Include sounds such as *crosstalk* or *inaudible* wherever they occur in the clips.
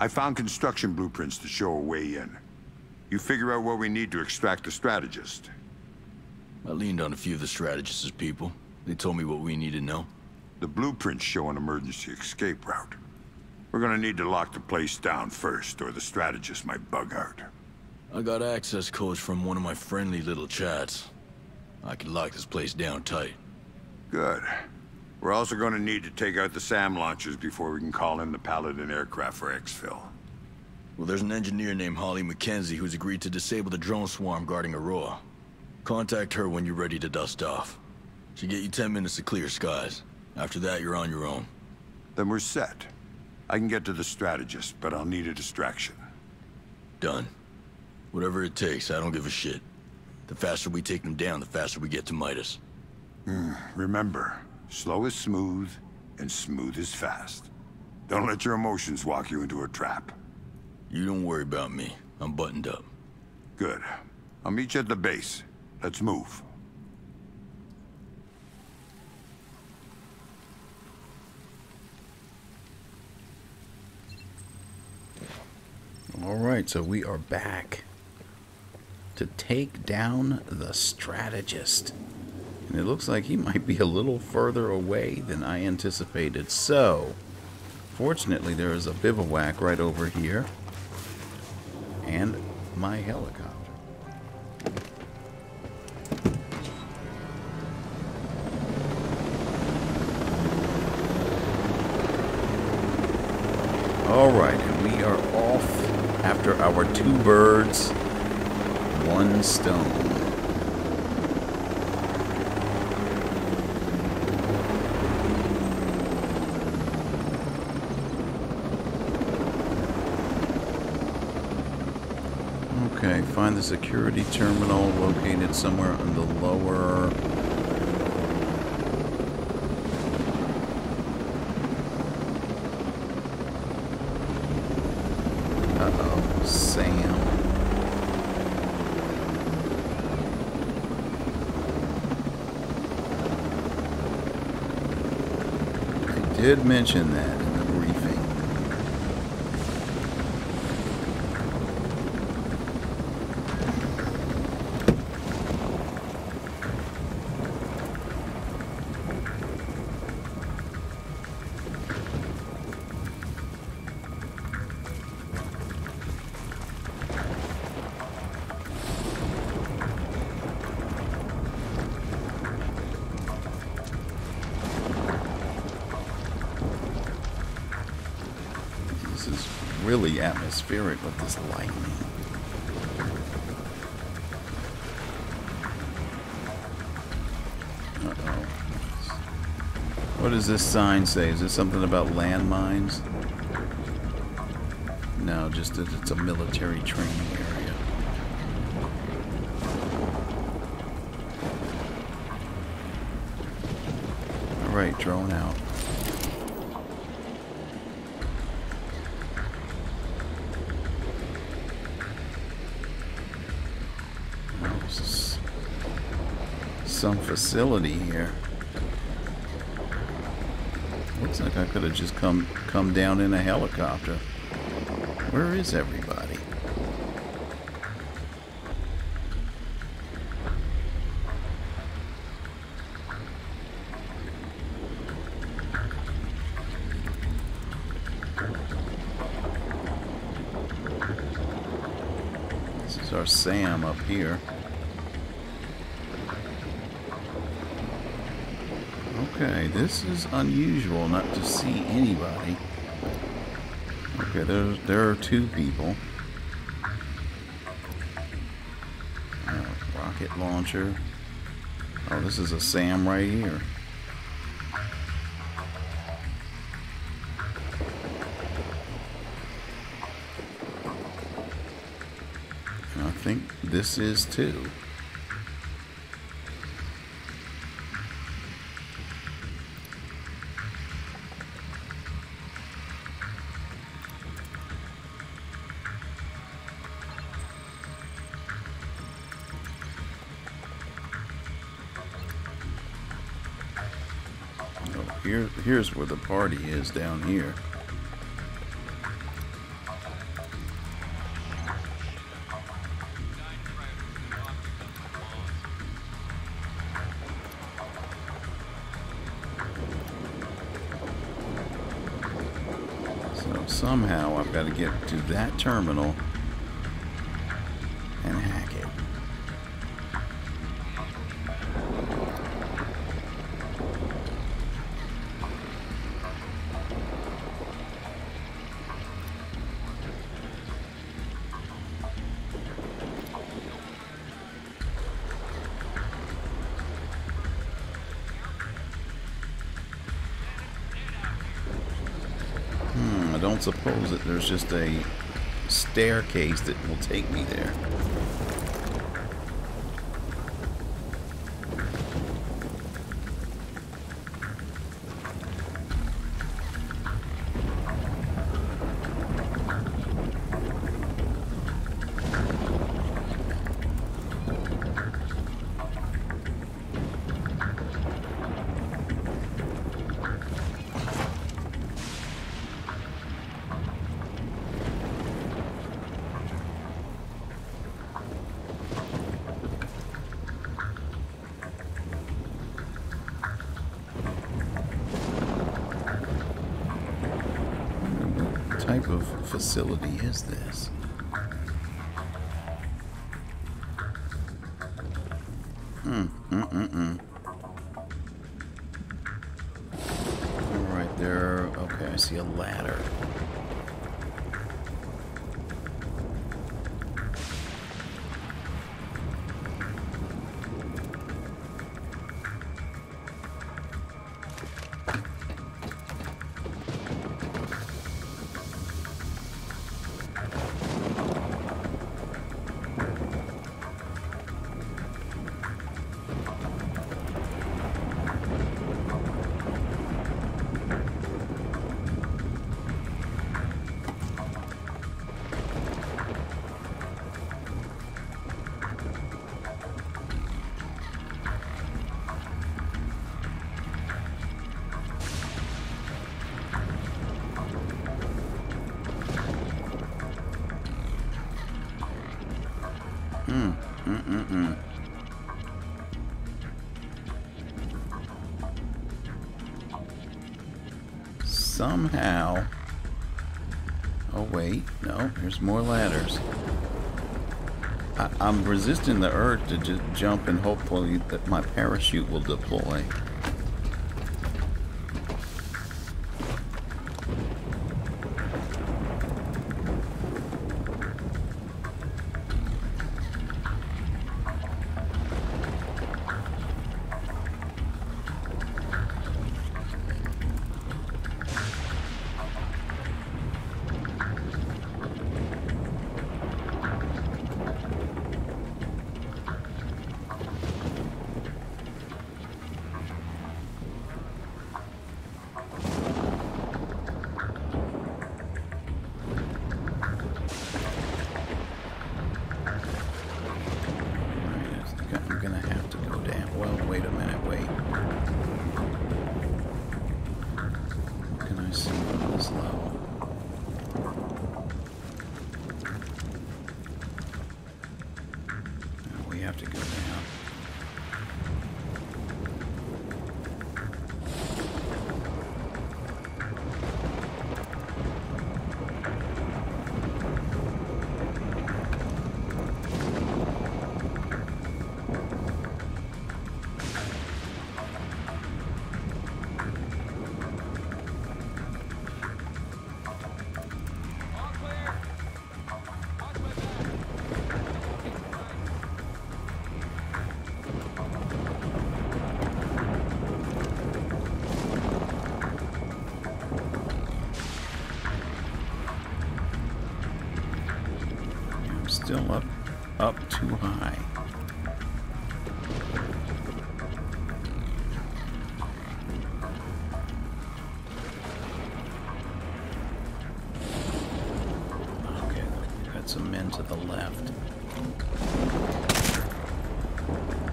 I found construction blueprints to show a way in. You figure out what we need to extract the strategist. I leaned on a few of the strategist's people. They told me what we need to know. The blueprints show an emergency escape route. We're gonna need to lock the place down first, or the strategist might bug out. I got access codes from one of my friendly little chats. I can lock this place down tight. Good. We're also gonna need to take out the SAM launchers before we can call in the Paladin aircraft for exfil. Well, there's an engineer named Holly McKenzie who's agreed to disable the drone swarm guarding Auroa. Contact her when you're ready to dust off. She'll get you 10 minutes to clear skies. After that, you're on your own. Then we're set. I can get to the strategist, but I'll need a distraction. Done. Whatever it takes, I don't give a shit. The faster we take them down, the faster we get to Midas. Hmm, remember, slow is smooth, and smooth is fast. Don't let your emotions walk you into a trap. You don't worry about me. I'm buttoned up. Good. I'll meet you at the base. Let's move. All right, so we are back to take down the strategist. And it looks like he might be a little further away than I anticipated. So, fortunately, there is a bivouac right over here. And my helicopter. All right, and we are off after our two birds, one stone. Okay, find the security terminal located somewhere on the lower. Did mention that atmospheric with this lightning. Uh-oh. What does this sign say? Is it something about landmines? No, just that it's a military training area. Alright, drone out. Oh, this is some facility here. Looks like I could have just come come down in a helicopter. Where is everybody? This is our SAM up here. Okay, this is unusual not to see anybody. Okay, there, there are two people. Uh, rocket launcher. Oh, this is a SAM right here. And I think this is too. where the party is down here. So somehow I've got to get to that terminal don't suppose that there's just a staircase that will take me there. Somehow. Oh, wait. No, there's more ladders. I, I'm resisting the urge to just jump and hopefully that my parachute will deploy. Some men to the left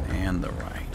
and the right.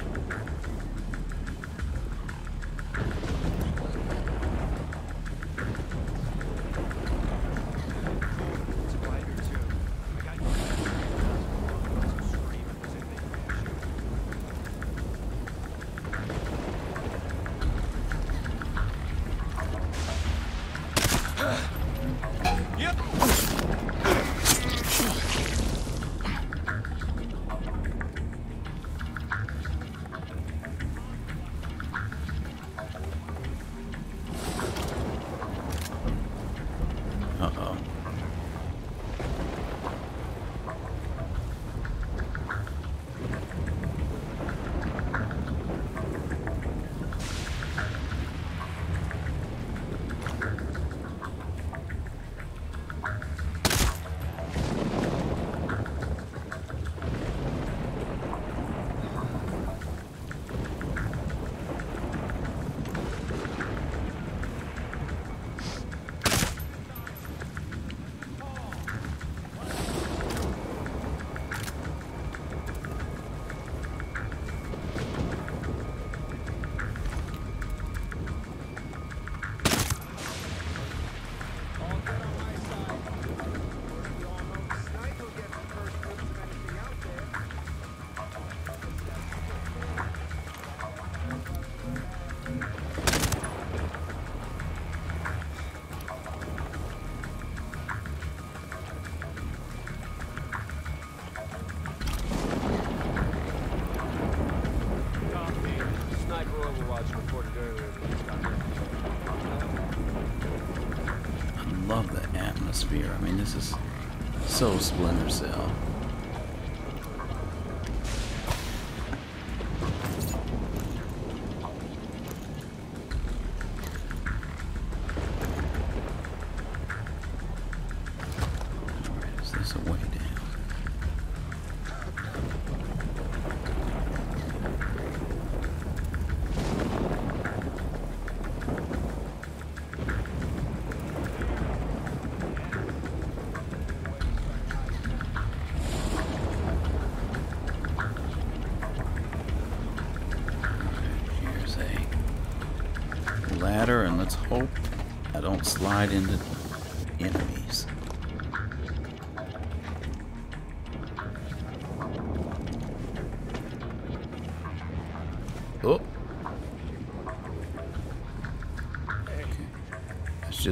so Splinter Cell.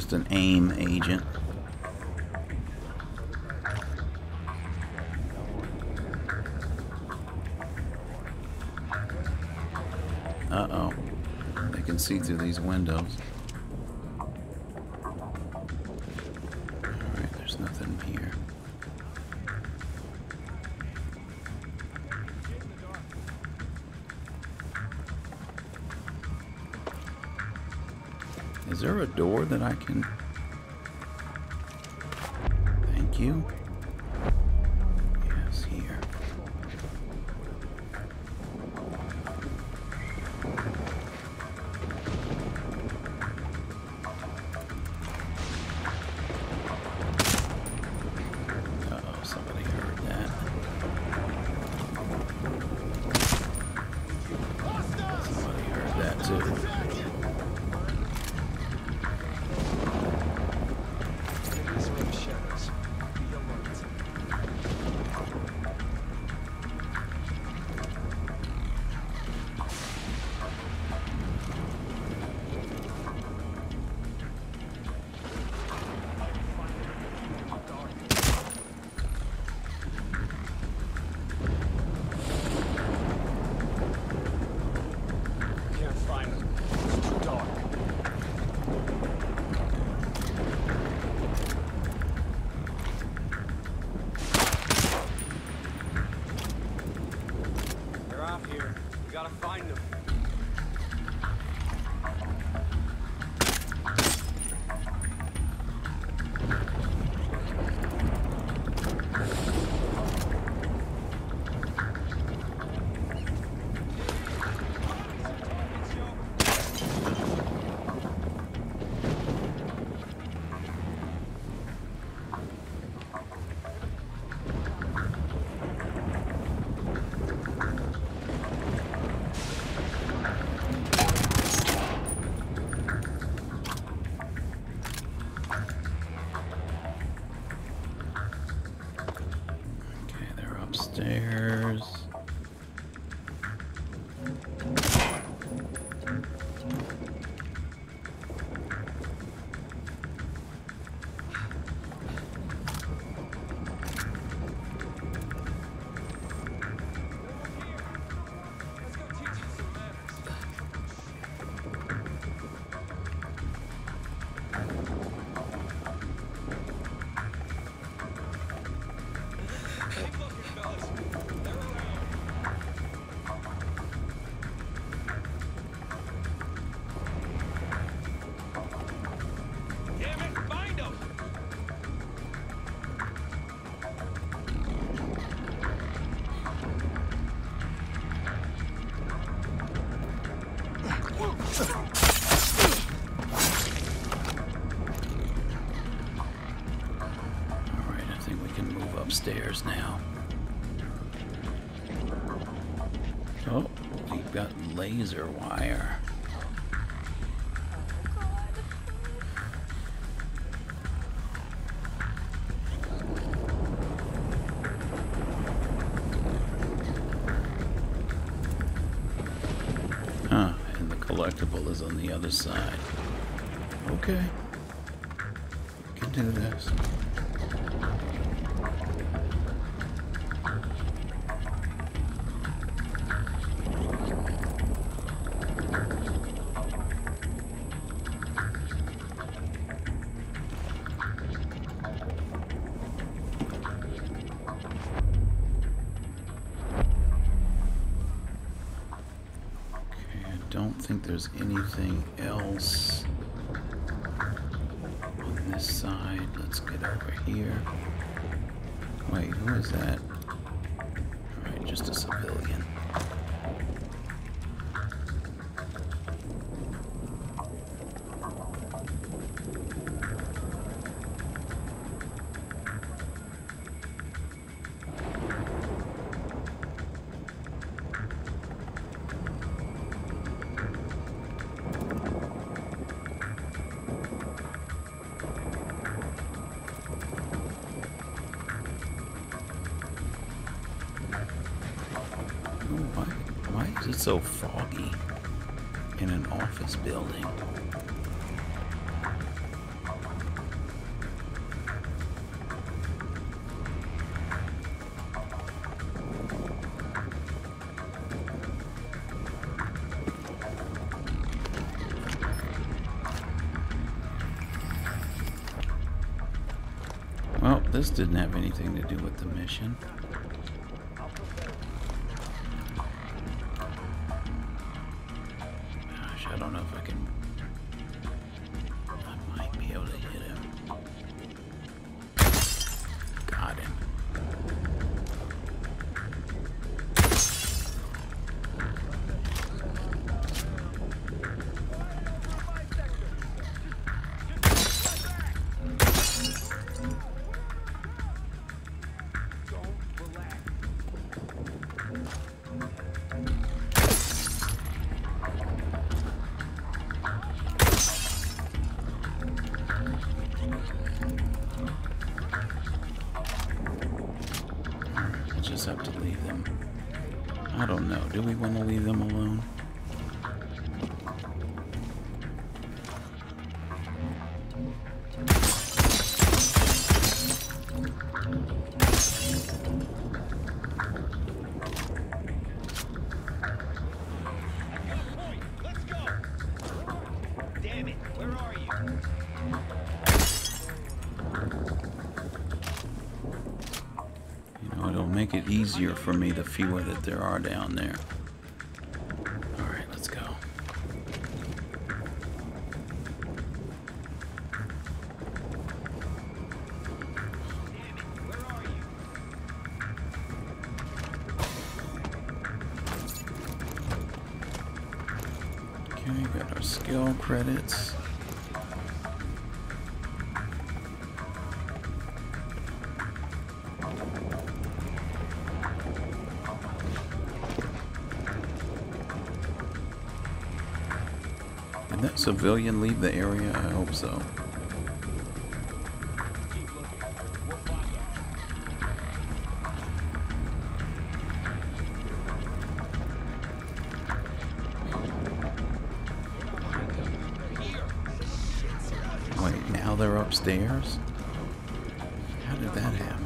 just an AIM agent. Uh-oh. They can see through these windows. laser wire. Ah, and the collectible is on the other side. Okay. Anything else on this side. Let's get over here. Wait, who is that? Alright, just a so foggy in an office building? Well, this didn't have anything to do with the mission. I don't know. Do we want to leave them alone? Easier for me the fewer that there are down there. Hope so. Wait, now they're upstairs? How did that happen?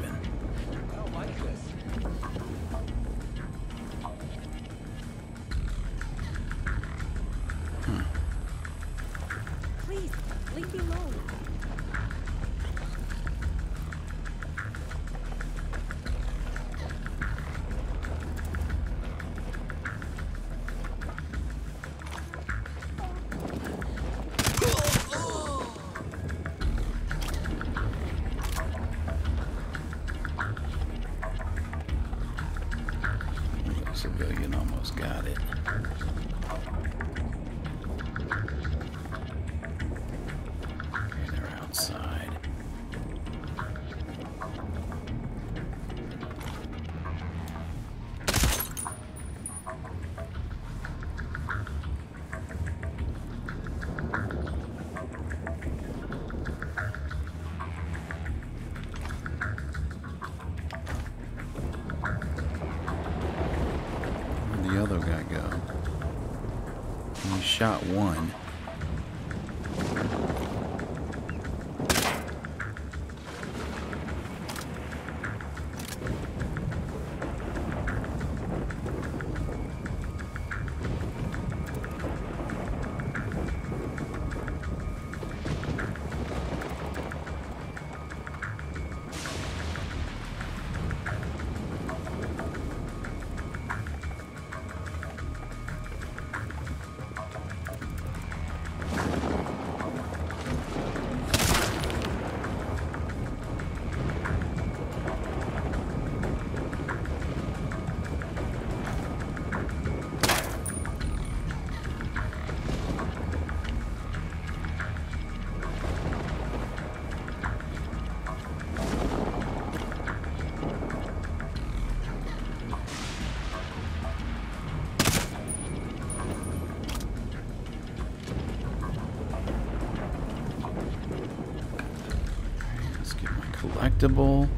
Collectible.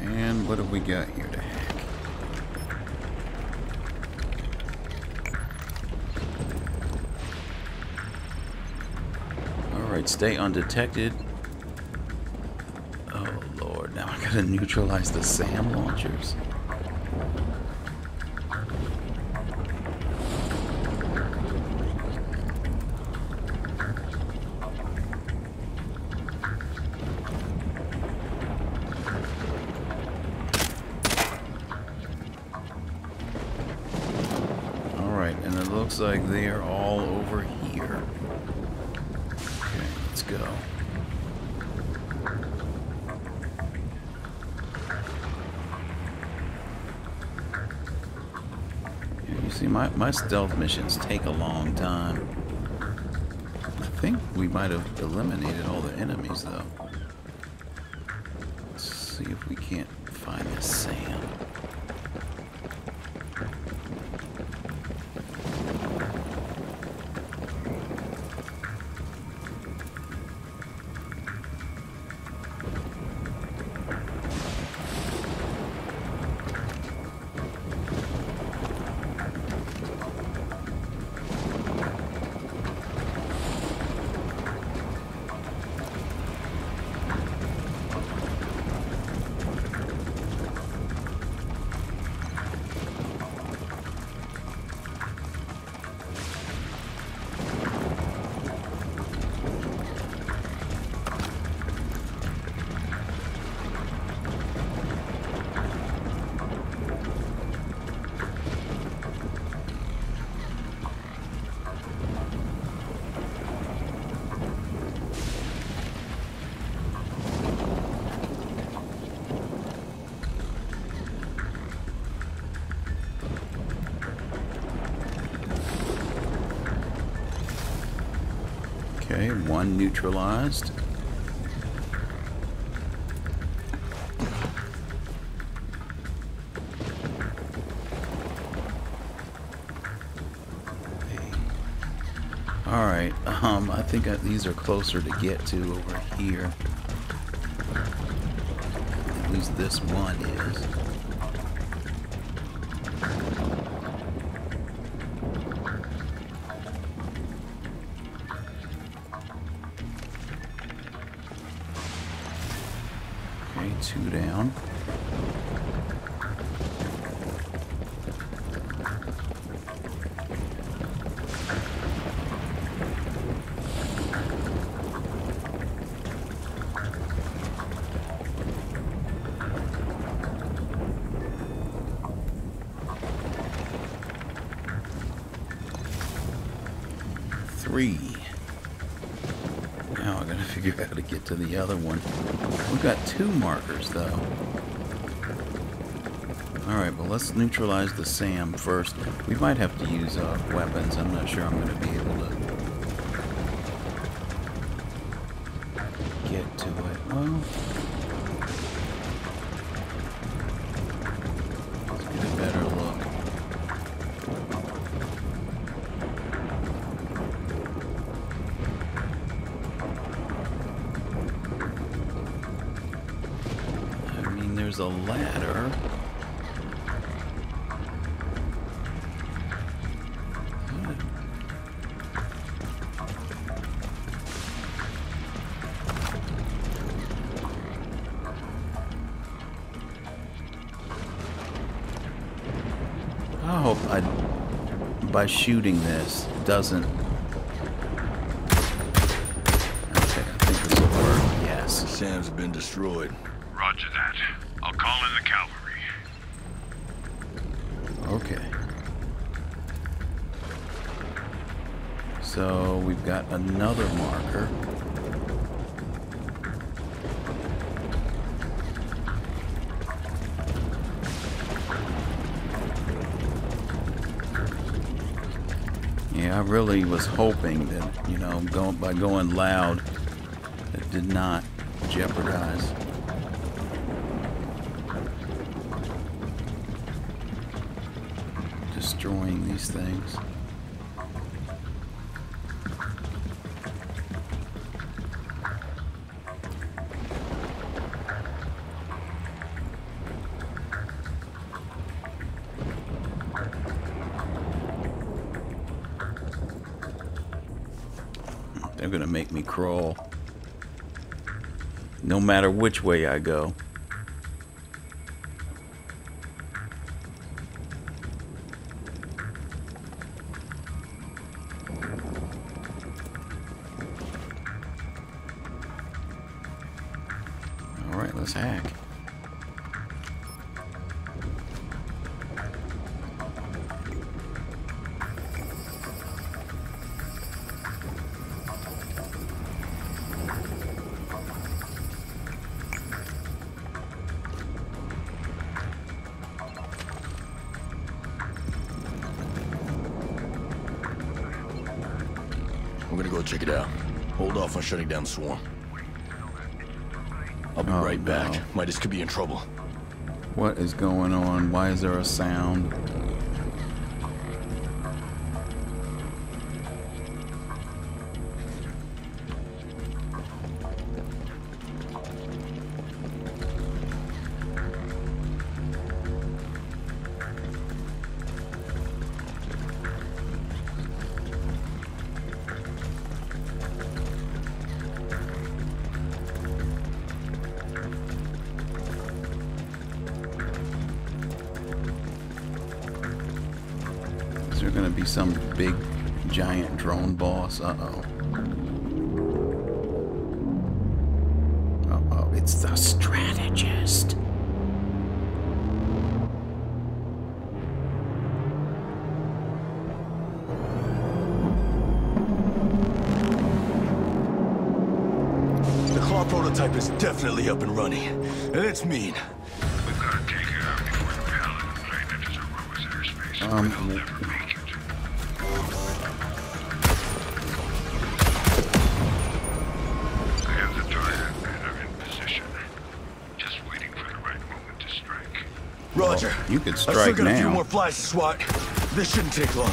And what have we got here to hack? Alright, stay undetected. Oh lord, now I gotta neutralize the SAM launchers. Alright, and it looks like they are all over here. Okay, let's go. You see, my, my stealth missions take a long time. I think we might have eliminated all the enemies, though. Okay, one neutralized. All right, um, I think I, these are closer to get to over here. At least this one is. To the other one. We've got two markers though. Alright, well let's neutralize the SAM first. We might have to use uh, weapons. I'm not sure I'm gonna be able there's a ladder. I hope by shooting this, doesn't... Okay, I think this will work. Yes. SAM's been destroyed. Another marker. Yeah, I really was hoping that, you know, going by going loud, it did not jeopardize. destroying these things. They're gonna make me crawl. No matter which way I go. Shutting down the swarm. I'll be Oh, right back. no. Midas could be in trouble. What is going on? Why is there a sound? Gonna be some big giant drone boss? Uh-oh. Uh-oh, it's the strategist. The claw prototype is definitely up and running. And it's mean. We've Could I still strike got a few more flies to swat. This shouldn't take long.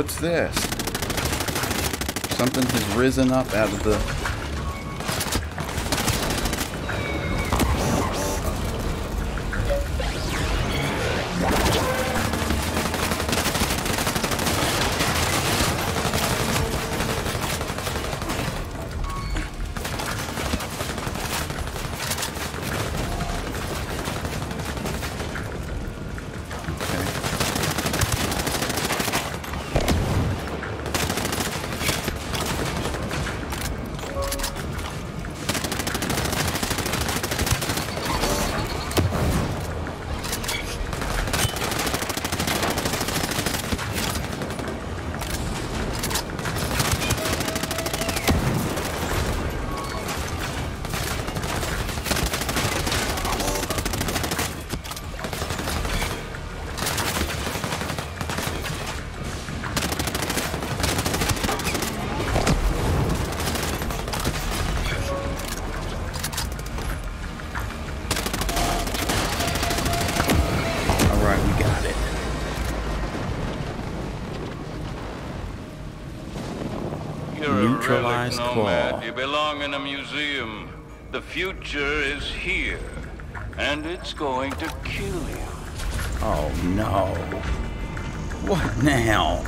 What's this? Something has risen up out of the Neutralized relic, claw. You belong in a museum. The future is here, and it's going to kill you. Oh no. What now?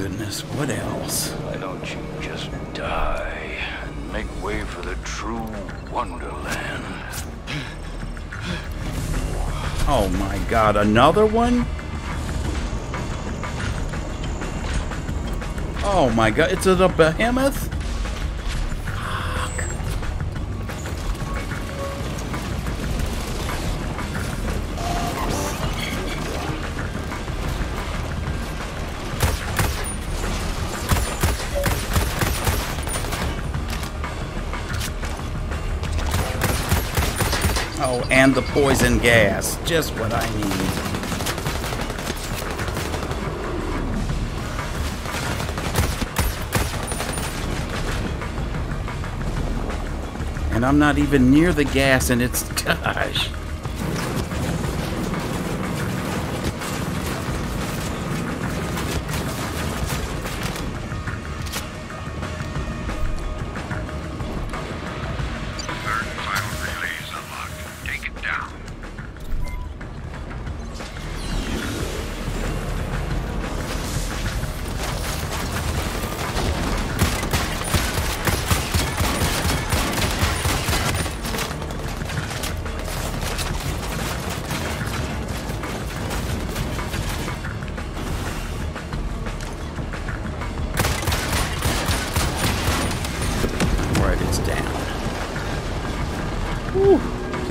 Goodness. What else? Why don't you just die and make way for the true Wonderland? Oh my god, another one? Oh my god, it's a behemoth? And the poison gas. Just what I need. And I'm not even near the gas, and it's. *laughs* Gosh.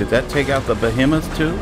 Did that take out the behemoth too?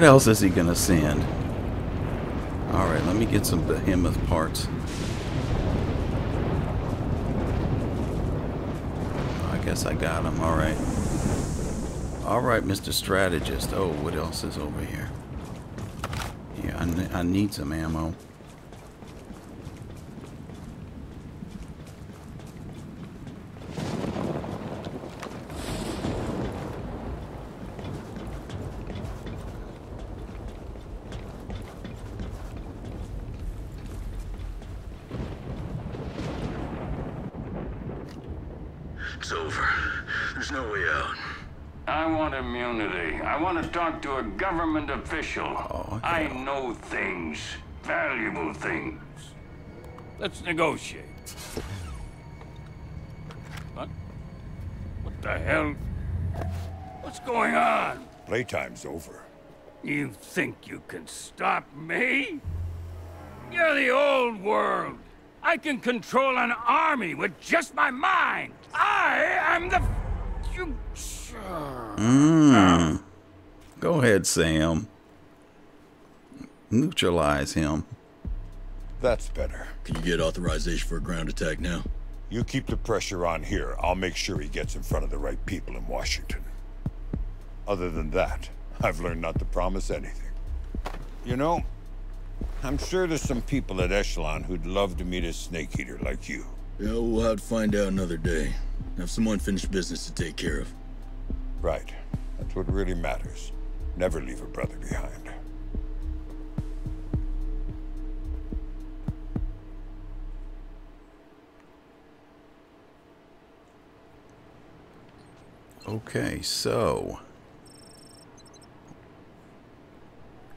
What else is he gonna send? All right, let me get some behemoth parts. I guess I got him. All right. All right, Mr. Strategist. Oh, what else is over here? Yeah, I, I need some ammo. It's over. There's no way out. I want immunity. I want to talk to a government official. Oh, I know things. Valuable things. Let's negotiate. What? What the hell? What's going on? Playtime's over. You think you can stop me? You're the old world. I can control an army with just my mind. I am the future. Mmm. Go ahead, Sam. Neutralize him. That's better. Can you get authorization for a ground attack now? You keep the pressure on here. I'll make sure he gets in front of the right people in Washington. Other than that, I've learned not to promise anything. You know, I'm sure there's some people at Echelon who'd love to meet a snake eater like you. Yeah, we'll have to find out another day. I Have some unfinished business to take care of. Right. That's what really matters. Never leave a brother behind. Okay, so.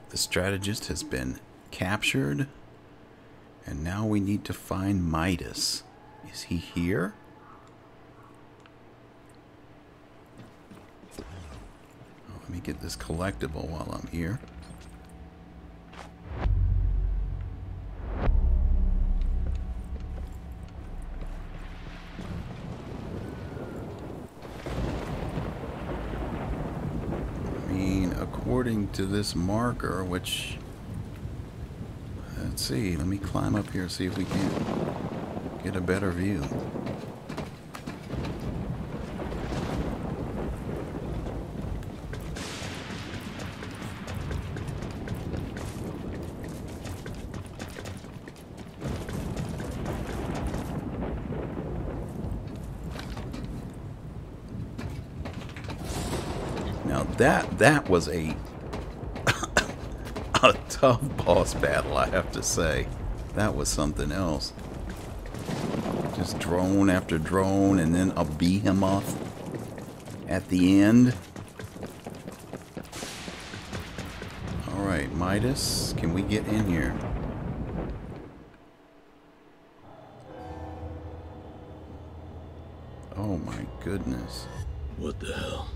The strategist has been captured. And now we need to find Midas. Is he here? Oh, let me get this collectible while I'm here. I mean, according to this marker, which. Let's see, let me climb up here, see if we can get a better view. That that was a *laughs* a tough boss battle, I have to say. That was something else. Just drone after drone, and then a behemoth at the end. All right, Midas, can we get in here? Oh my goodness. What the hell?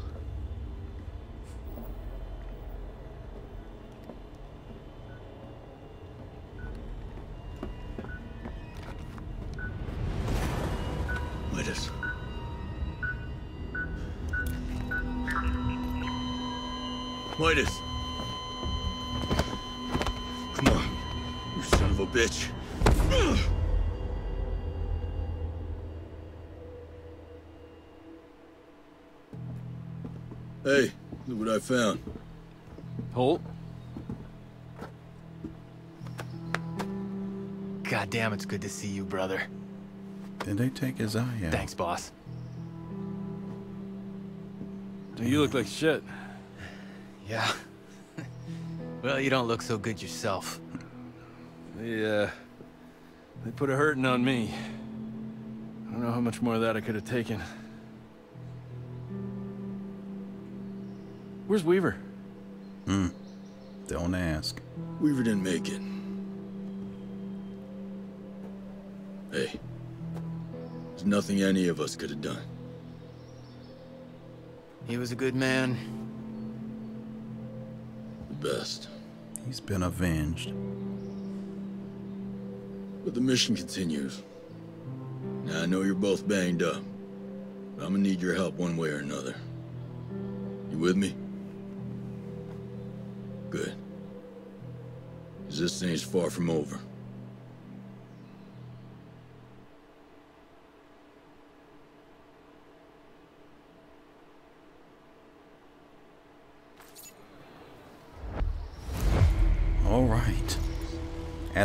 It's good to see you, brother. Did they take his eye out? Thanks, boss. Do you look like shit. Yeah. *laughs* well, you don't look so good yourself. Yeah. They put a hurting on me. I don't know how much more of that I could have taken. Where's Weaver? Hmm. Don't ask. Weaver didn't make it. There's nothing any of us could have done. He was a good man. The best. He's been avenged. But the mission continues. Now, I know you're both banged up. But I'm gonna need your help one way or another. You with me? Good. 'Cause this thing's far from over.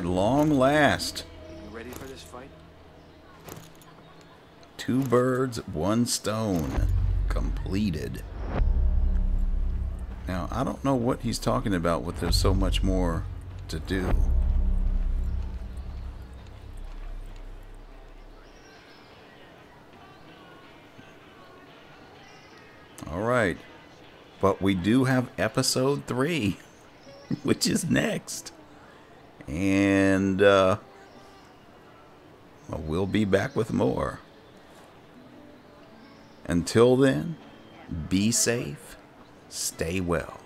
At long last, You ready for this fight? two birds, one stone completed. Now, I don't know what he's talking about with there's so much more to do. All right. But we do have episode 3, *laughs* which is next. And uh well, we'll be back with more. Until then, be safe, stay well.